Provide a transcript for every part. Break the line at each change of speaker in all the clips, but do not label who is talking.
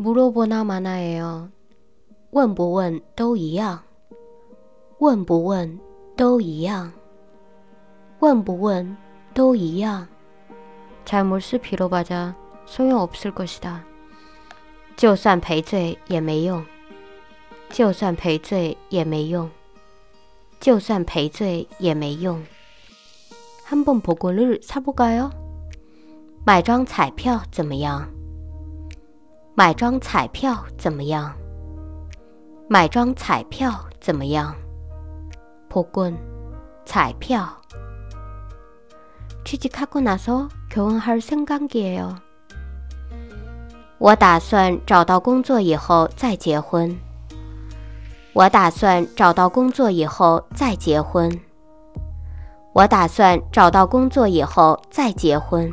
물어보나 마나예요. 问不问都一样，问不问都一样，问不问都一样。잘못을빌어봐자소용없을것이다就算赔罪也没用，就算赔罪也没用，就算赔罪也没用。한번복권을사볼까 요？ 买张彩票怎么样？ 买张彩票怎么样？买张彩票怎么样？복권彩票。취직하고나서결혼할생각이에요我打算找到工作以后再结婚。我打算找到工作以后再结婚。我打算找到工作以后再结婚。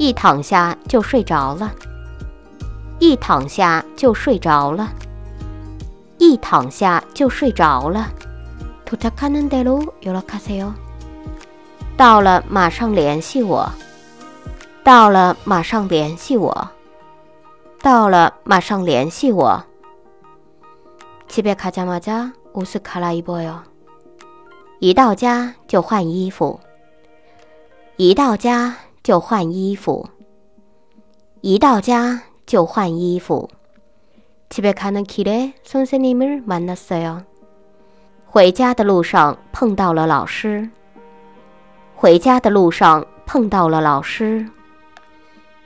一躺下就睡着了，一躺下就睡着了，一躺下就睡着了。도착하는대로연락하세 요。 到了马上联系我。到了马上联系我。到了马上联系我。집에가자마자옷을갈아입어 요。 一到家就换衣服。一到家。 就换衣服，一到家就换衣服。집에가는길에선생님을만났어 요。 回家的路上碰到了老师。回家的路上碰到了老师。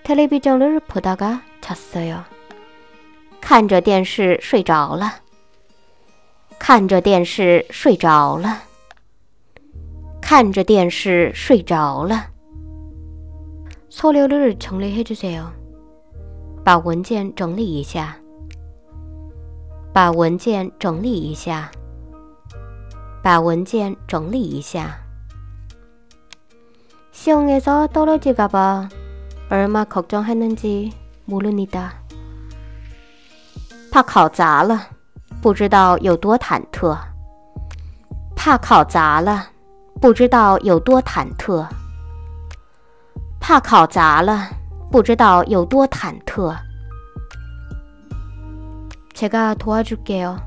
텔레비전을보다가잤어 요。 看着电视睡着了。看着电视睡着了。看着电视睡着了。 서류를 정리해 주세요. 把文件整理一下.把文件整理一下.把文件整理一下. 시험에서 떨어질까봐 얼마 걱정했는지 모릅니다. 怕考砸了，不知道有多忐忑。怕考砸了，不知道有多忐忑。 怕考砸了，不知道有多忐忑。제가도와줄게 요。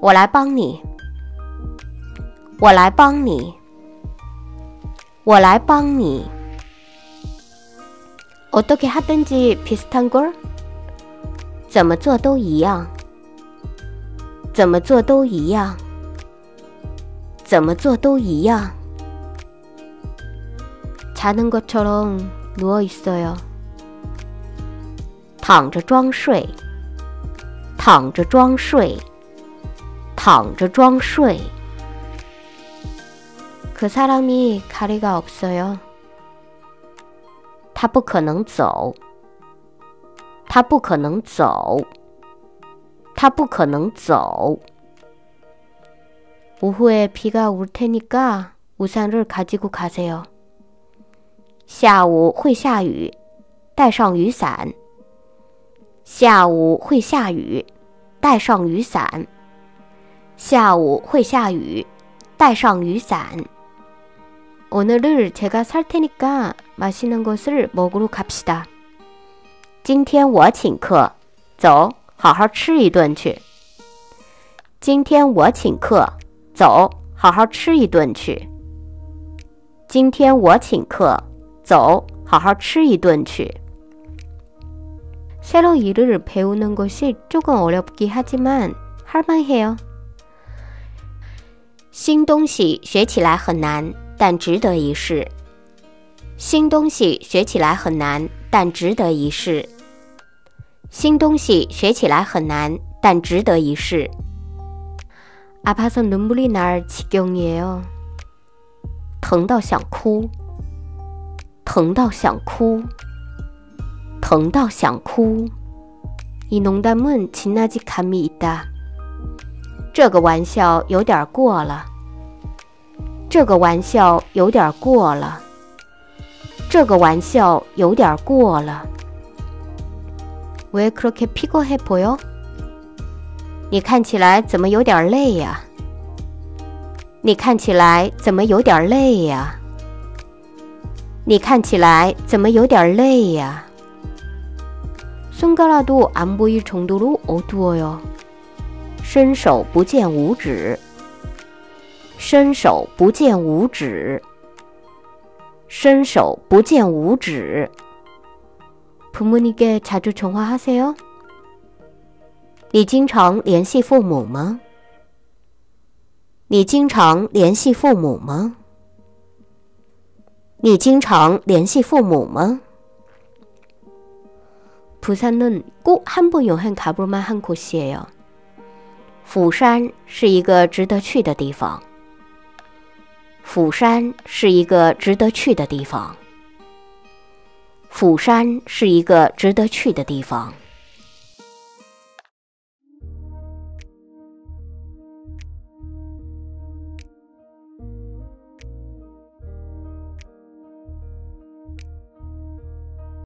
我来帮你。我来帮你。我来帮你。어떻게하든지비슷한 걸？ 怎么做都一样。怎么做都一样。怎么做都一样。 자는 것처럼 누워 있어요. 躺着装睡,躺着装睡,躺着装睡.그 사람이 다리가 없어요. 他不可能走.他不可能走.他不可能走. 오후에 비가 올 테니까 우산을 가지고 가세요. 下午会下雨，带上雨伞。下午会下雨，带上雨伞。下午会下雨，带上雨伞。오늘을제가살테니까맛있는것을먹으러갑시 다。 今天我请客，走，好好吃一顿去。今天我请客，走，好好吃一顿去。今天我请客。 走，好好吃一顿去。새로일을배우는것이조금어렵기하지만할만해 요。 新东西学起来很难，但值得一试。新东西学起来很难，但值得一试。新东西学起来很难，但值得一试。아파서눈물이날지경이에 요。 疼到想哭。 疼到想哭，疼到想哭。 이농담은지나직감이있다。这个玩笑有点过了。这个玩笑有点过了。这个玩笑有点过了。왜그렇게피곤해보 여？ 你看起来怎么有点累呀？你看起来怎么有点累呀？ 你看起来怎么有点累呀？손가락도안보일정도로어두워 요。 伸手不见五指。伸手不见五指。伸手不见五指。부모님께자주전화하세 요？ 你经常联系父母吗？你经常联系父母吗？ 你经常联系父母吗？부산은꼭한번여행가볼만한곳이에 요。 釜山是一个值得去的地方。釜山是一个值得去的地方。釜山是一个值得去的地方。